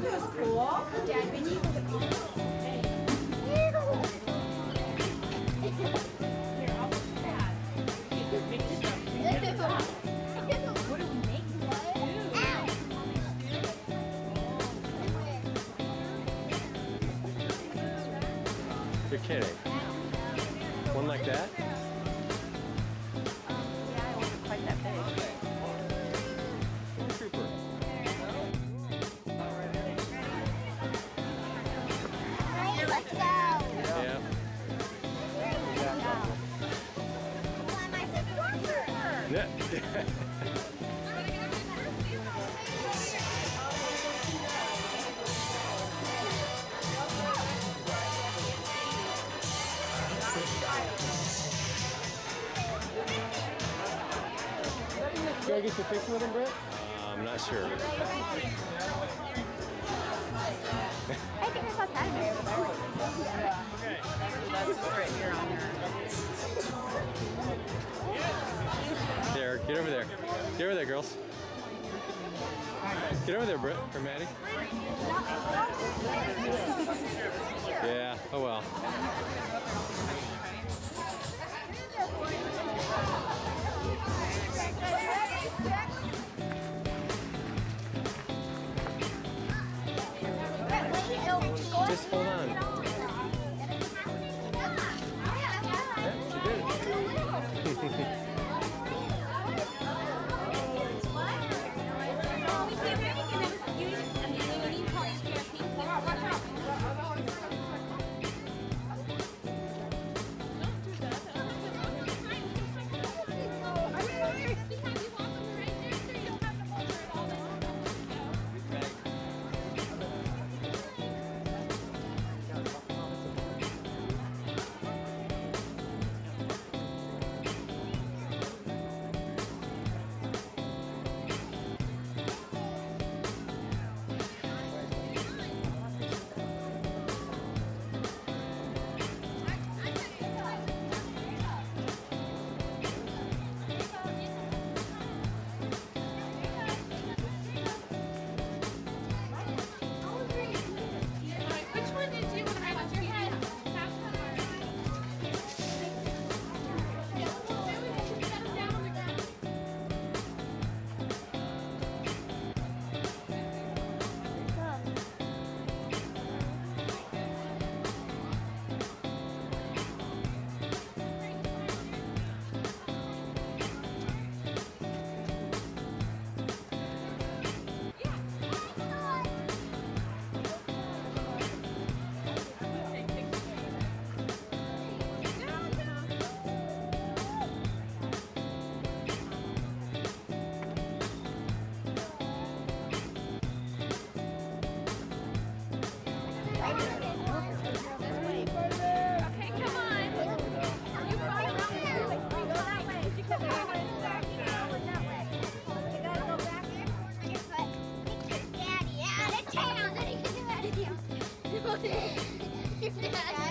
Was cool. Dad, we need? You're kidding. One like that? Can I get your picture with him, Brett? Uh, I'm not sure. I think I saw Saturday there. That's right here on there. Get over there. Get over there, girls. Get over there, Britt or Maddie. Yeah. Oh well. Just hold Yeah.